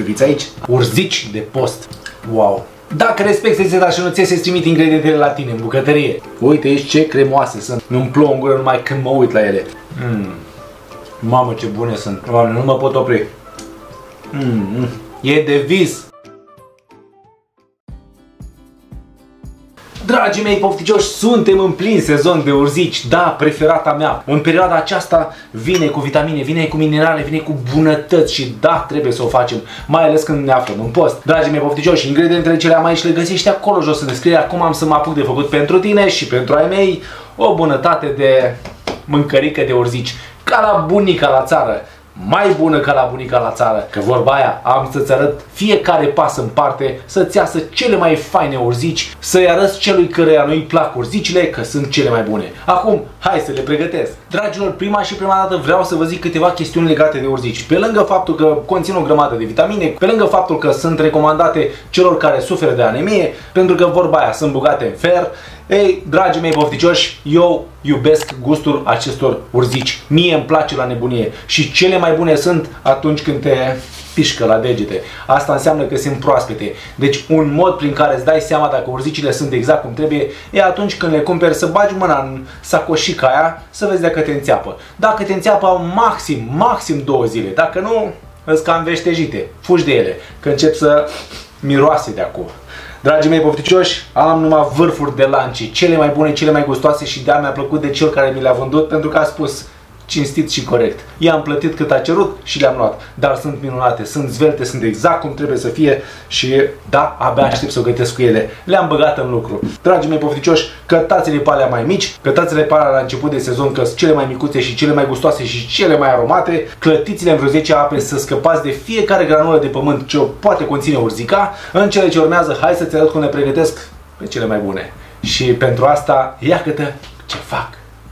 priviți aici, urzici de post. Wow! Dacă respecti rețeta și nu ți se trimit ingredientele la tine în bucătărie. Uite aici ce cremoase sunt. Nu-mi plouă în gură numai când mă uit la ele. Mm. Mamă ce bune sunt. Doamne, nu mă pot opri. Mm. E de vis. Dragii mei pofticioși, suntem în plin sezon de urzici, da, preferata mea. În perioada aceasta vine cu vitamine, vine cu minerale, vine cu bunătăți și da, trebuie să o facem, mai ales când ne aflăm în post. Dragii mei pofticioși, ingredientele cele mai aici le găsești acolo jos în descriere. Acum am să mă apuc de făcut pentru tine și pentru ai mei o bunătate de mâncărică de urzici, ca la bunica la țară mai bună ca la bunica la țară. Că vorba aia, am să-ți arăt fiecare pas în parte, să-ți iasă cele mai faine urzici, să-i arăți celui căreia nu-i plac urzicile că sunt cele mai bune. Acum, hai să le pregătesc. Dragilor, prima și prima dată vreau să vă zic câteva chestiuni legate de urzici. Pe lângă faptul că conțin o grămadă de vitamine, pe lângă faptul că sunt recomandate celor care suferă de anemie, pentru că vorba aia, sunt bogate în fer, ei, dragii mei pofticioși, eu iubesc gustul acestor urzici. Mie îmi place la nebunie și cele mai bune sunt atunci când te pișcă la degete. Asta înseamnă că sunt proaspete. Deci un mod prin care îți dai seama dacă urzicile sunt exact cum trebuie e atunci când le cumperi să bagi mâna în sacoșica aia să vezi dacă te înțeapă. Dacă te înțeapă maxim, maxim două zile. Dacă nu, îți cam veștejite. Fugi de ele, că încep să miroase de acum. Dragii mei pofticioși, am numai vârfuri de lanci, cele mai bune, cele mai gustoase și de-a mi-a plăcut de cel care mi le-a vândut pentru că a spus cinstit și corect. I-am plătit cât a cerut și le-am luat. Dar sunt minunate, sunt zvelte, sunt exact cum trebuie să fie și da, abia aștept să o gătesc cu ele. Le-am băgat în lucru. Dragii mei pofticioși, cătațele pe alea mai mici, cătațele pe alea la început de sezon, că sunt cele mai micuțe și cele mai gustoase și cele mai aromate, clătiți-le în vreo 10 ape să scăpați de fiecare granulă de pământ ce o poate conține urzica. În cele ce urmează, hai să-ți arăt cum le pregătesc pe cele mai bune. Și pentru asta, ia câtă ce fac.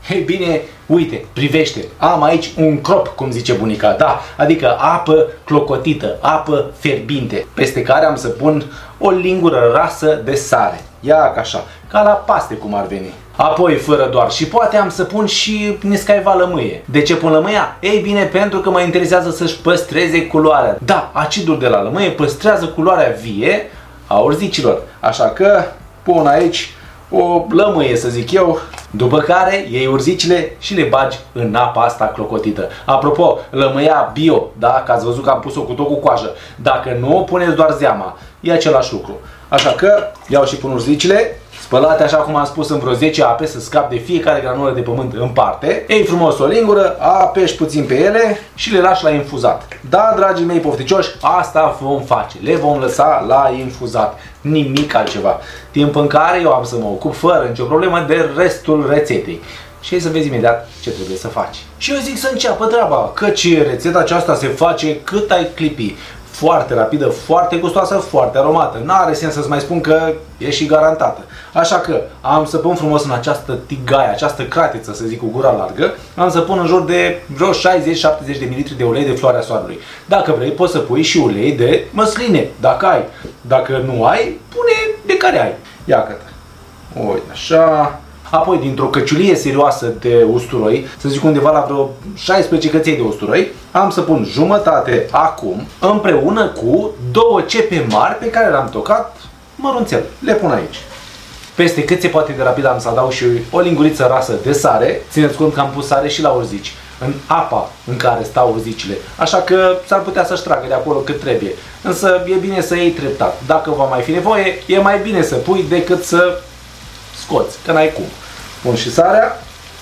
Ei bine, uite, privește, am aici un crop, cum zice bunica, da, adică apă clocotită, apă fierbinte, peste care am să pun o lingură rasă de sare. Ia ca așa, ca la paste cum ar veni. Apoi fără doar și poate am să pun și niscaiva lămâie. De ce pun lămâia? Ei bine, pentru că mă interesează să-și păstreze culoarea. Da, acidul de la lămâie păstrează culoarea vie a urzicilor. Așa că pun aici o lămâie, să zic eu, după care iei urzicile și le bagi în apa asta clocotită. Apropo, lămâia bio, da? Că ați văzut că am pus-o cu tot cu coajă. Dacă nu, puneți doar zeama. E același lucru. Așa că iau și pun urzicile, spălate așa cum am spus în vreo 10 ape să scap de fiecare granulă de pământ în parte. Ei frumos o lingură, apeși puțin pe ele și le lași la infuzat. Da, dragii mei pofticioși, asta vom face. Le vom lăsa la infuzat. Nimic altceva. Timp în care eu am să mă ocup fără nicio problemă de restul rețetei și să vezi imediat ce trebuie să faci. Și eu zic să înceapă treaba, căci rețeta aceasta se face cât ai clipi foarte rapidă, foarte gustoasă, foarte aromată. N-are sens să-ți mai spun că e și garantată. Așa că am să pun frumos în această tigaie, această cratiță, să zic, cu gura largă, am să pun în jur de vreo 60-70 de ml de ulei de floarea soarelui. Dacă vrei, poți să pui și ulei de măsline, dacă ai. Dacă nu ai, pune de care ai. Ia că Uite, așa, apoi dintr-o căciulie serioasă de usturoi, să zic undeva la vreo 16 căței de usturoi, am să pun jumătate acum, împreună cu două cepe mari pe care le-am tocat mărunțel. Le pun aici. Peste cât se poate de rapid am să adaug și o linguriță rasă de sare. Țineți cont că am pus sare și la urzici în apa în care stau urzicile. Așa că s-ar putea să-și tragă de acolo cât trebuie. Însă e bine să iei treptat. Dacă va mai fi nevoie, e mai bine să pui decât să scoți, că n-ai cum. Pun și sarea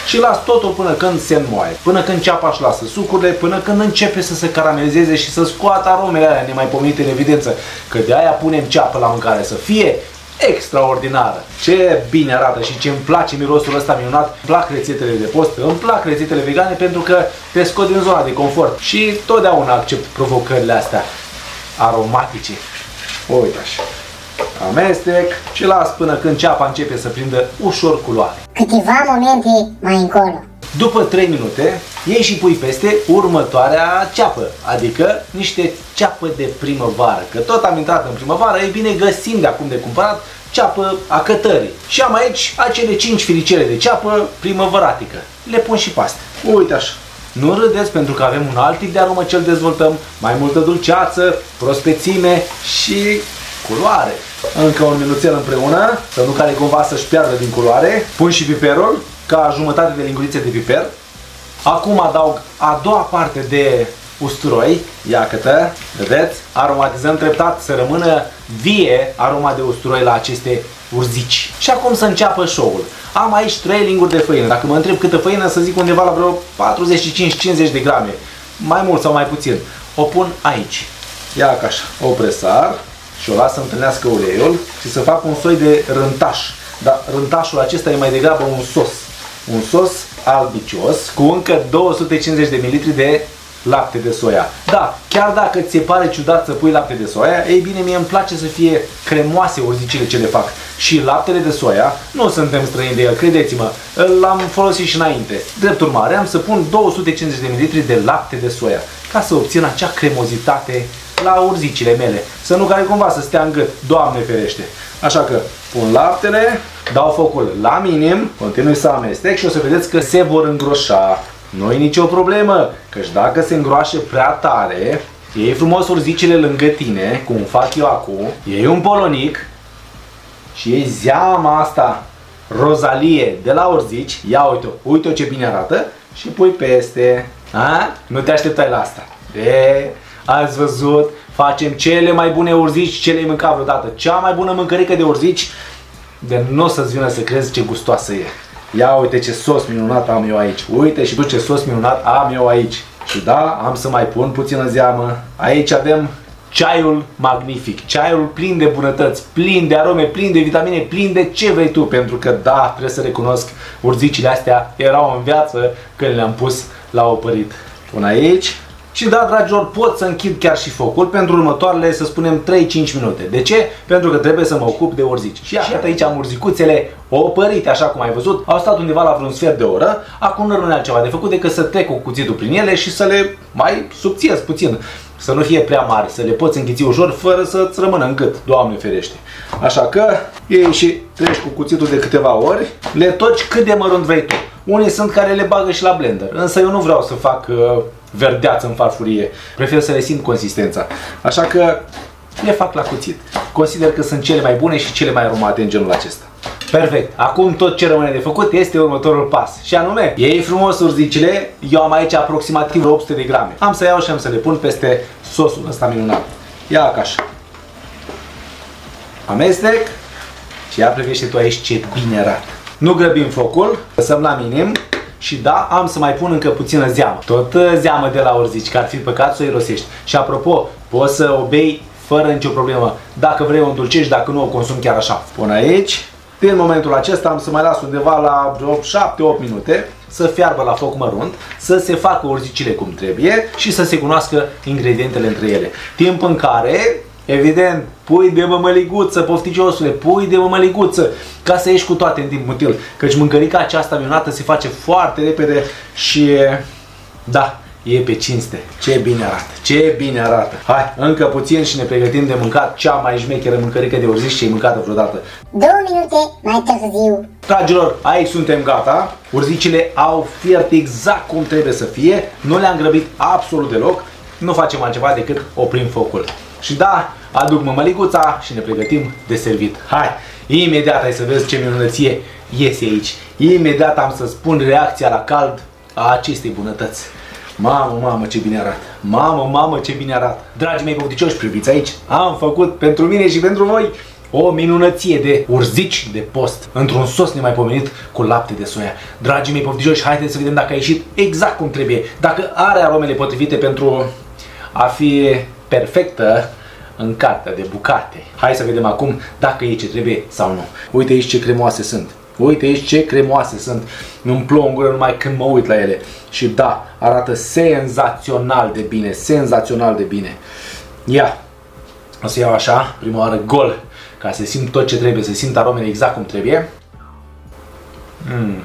și las totul până când se înmoaie, până când ceapa își lasă sucurile, până când începe să se caramelizeze și să scoată aromele alea nemaipomenite în evidență. Că de aia punem ceapă la mâncare, să fie extraordinară. Ce bine arată și ce îmi place mirosul ăsta minunat. Îmi plac rețetele de post, îmi plac rețetele vegane pentru că te scot din zona de confort și totdeauna accept provocările astea aromatice. Uite așa amestec și las până când ceapa începe să prindă ușor culoare. Câteva momente mai încolo. După 3 minute, iei și pui peste următoarea ceapă, adică niște ceapă de primăvară. Că tot am intrat în primăvară, e bine găsim de acum de cumpărat ceapă a cătării. Și am aici acele 5 filicele de ceapă primăvăratică. Le pun și pe astea. Uite așa. Nu râdeți pentru că avem un alt tip de aromă ce îl dezvoltăm, mai multă dulceață, prospețime și culoare. Încă un minuțel împreună, să nu care cumva să-și piardă din culoare. Pun și piperul, ca jumătate de lingurițe de piper. Acum adaug a doua parte de usturoi, iată, vedeți? Aromatizăm treptat să rămână vie aroma de usturoi la aceste urzici. Și acum să înceapă show-ul. Am aici 3 linguri de făină. Dacă mă întreb câtă făină, să zic undeva la vreo 45-50 de grame. Mai mult sau mai puțin. O pun aici. Ia ca așa, o presar și o las să întâlnească uleiul și să fac un soi de rântaș. Dar rântașul acesta e mai degrabă un sos. Un sos albicios cu încă 250 de ml de lapte de soia. Da, chiar dacă ți se pare ciudat să pui lapte de soia, ei bine, mie îmi place să fie cremoase urzicile ce le fac. Și laptele de soia, nu suntem străini de el, credeți-mă, l-am folosit și înainte. Drept urmare, am să pun 250 de ml de lapte de soia, ca să obțin acea cremozitate la urzicile mele. Să nu care cumva să stea în gât, Doamne ferește. Așa că pun laptele, dau focul la minim, continui să amestec și o să vedeți că se vor îngroșa. Nu e nicio problemă, căci dacă se îngroașe prea tare, iei frumos urzicile lângă tine, cum fac eu acum, iei un polonic și iei zeama asta rozalie de la urzici, ia uite-o, uite-o ce bine arată și pui peste. A? Nu te așteptai la asta. E, ați văzut, facem cele mai bune urzici ce le-ai mâncat vreodată. Cea mai bună mâncărică de urzici, de nu o să-ți vină să crezi ce gustoasă e. Ia uite ce sos minunat am eu aici. Uite și tu ce sos minunat am eu aici. Și da, am să mai pun puțină zeamă. Aici avem ceaiul magnific, ceaiul plin de bunătăți, plin de arome, plin de vitamine, plin de ce vrei tu, pentru că da, trebuie să recunosc, urzicile astea erau în viață când le-am pus la opărit. Pun aici și da, dragilor, pot să închid chiar și focul pentru următoarele, să spunem, 3-5 minute. De ce? Pentru că trebuie să mă ocup de urzici. Și iată aici am urzicuțele opărite, așa cum ai văzut. Au stat undeva la vreun sfert de oră. Acum nu rămâne altceva de făcut decât să trec cu cuțitul prin ele și să le mai subțiez puțin. Să nu fie prea mari, să le poți înghiți ușor fără să-ți rămână în gât, Doamne ferește. Așa că ei și treci cu cuțitul de câteva ori, le toci cât de mărunt vrei tu. Unii sunt care le bagă și la blender, însă eu nu vreau să fac uh, verdeață în farfurie. Prefer să le simt consistența. Așa că le fac la cuțit. Consider că sunt cele mai bune și cele mai aromate în genul acesta. Perfect. Acum tot ce rămâne de făcut este următorul pas. Și anume, iei frumos urzicile, eu am aici aproximativ 800 de grame. Am să iau și am să le pun peste sosul ăsta minunat. Ia ca așa. Amestec și ia privește tu aici ce bine arată. Nu grăbim focul, lăsăm la minim și da, am să mai pun încă puțină zeamă. Tot uh, zeamă de la urzici, că ar fi păcat să o irosești. Și apropo, poți să o bei fără nicio problemă. Dacă vrei o îndulcești, dacă nu o consumi chiar așa. Pun aici. Din momentul acesta am să mai las undeva la 7-8 minute să fiarbă la foc mărunt, să se facă urzicile cum trebuie și să se cunoască ingredientele între ele. Timp în care Evident, pui de mămăliguță, pofticiosule, pui de mămăliguță, ca să ieși cu toate în timp util. Căci mâncărica aceasta minunată se face foarte repede și, da, e pe cinste. Ce bine arată, ce bine arată. Hai, încă puțin și ne pregătim de mâncat cea mai șmecheră mâncărică de urzici ce ai mâncată vreodată. Două minute mai târziu. Dragilor, aici suntem gata. Urzicile au fiert exact cum trebuie să fie. Nu le-am grăbit absolut deloc. Nu facem altceva decât oprim focul. Și da, aduc mămăliguța și ne pregătim de servit. Hai, imediat ai să vezi ce minunăție iese aici. Imediat am să spun reacția la cald a acestei bunătăți. Mamă, mamă, ce bine arată! Mamă, mamă, ce bine arată! Dragii mei pofticioși, priviți aici, am făcut pentru mine și pentru voi o minunăție de urzici de post într-un sos nemaipomenit cu lapte de soia. Dragii mei pofticioși, haideți să vedem dacă a ieșit exact cum trebuie, dacă are aromele potrivite pentru a fi perfectă în cartea de bucate. Hai să vedem acum dacă e ce trebuie sau nu. Uite aici ce cremoase sunt. Uite aici ce cremoase sunt. Nu-mi plouă în gură numai când mă uit la ele. Și da, arată senzațional de bine, senzațional de bine. Ia, o să iau așa, prima oară gol, ca să simt tot ce trebuie, să simt aromele exact cum trebuie. Mm.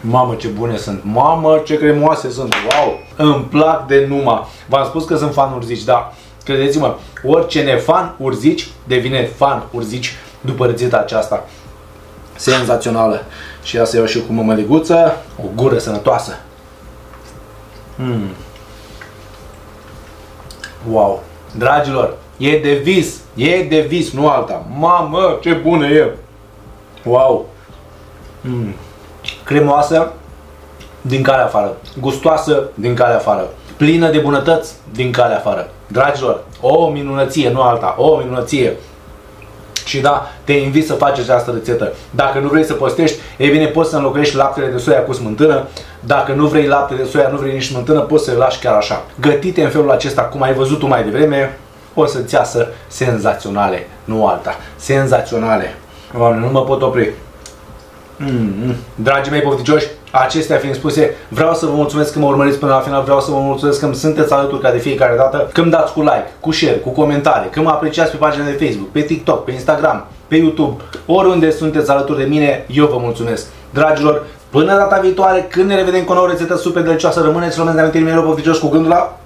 Mamă ce bune sunt, mamă ce cremoase sunt, wow! Îmi plac de numai. V-am spus că sunt fan urzici, da. Credeți-mă, orice nefan urzici devine fan urzici după rețeta aceasta. Senzațională. Și ia să iau și eu cu mămăliguță, o gură sănătoasă. Mm. Wow! Dragilor, e de vis, e de vis, nu alta. Mamă, ce bună e! Wow! Mm. Cremoasă din calea afară, gustoasă din calea afară, plină de bunătăți din calea afară. Dragilor, o minunăție, nu alta, o minunăție. Și da, te invit să faci această rețetă. Dacă nu vrei să postești, e bine, poți să înlocuiești laptele de soia cu smântână. Dacă nu vrei lapte de soia, nu vrei nici smântână, poți să le lași chiar așa. Gătite în felul acesta, cum ai văzut tu mai devreme, o să-ți iasă senzaționale, nu alta. Senzaționale. Doamne, nu mă pot opri. Mm-hmm. Dragii mei pofticioși, acestea fiind spuse, vreau să vă mulțumesc că mă urmăriți până la final, vreau să vă mulțumesc că sunteți alături ca de fiecare dată, că îmi dați cu like, cu share, cu comentarii, că mă apreciați pe pagina de Facebook, pe TikTok, pe Instagram, pe YouTube, oriunde sunteți alături de mine, eu vă mulțumesc. Dragilor, până data viitoare, când ne revedem cu o nouă rețetă super delicioasă, rămâneți la de amintiri mereu pofticioși cu gândul la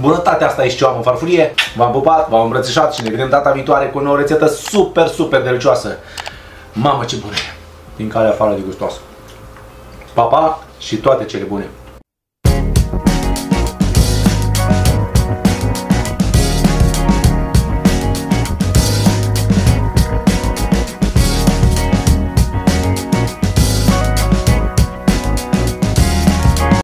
Bunătatea asta aici ce am în farfurie. V-am pupat, v-am îmbrățișat și ne vedem data viitoare cu o nouă rețetă super, super delicioasă. Mamă ce bună din calea afară de gustoasă. Pa, pa și toate cele bune!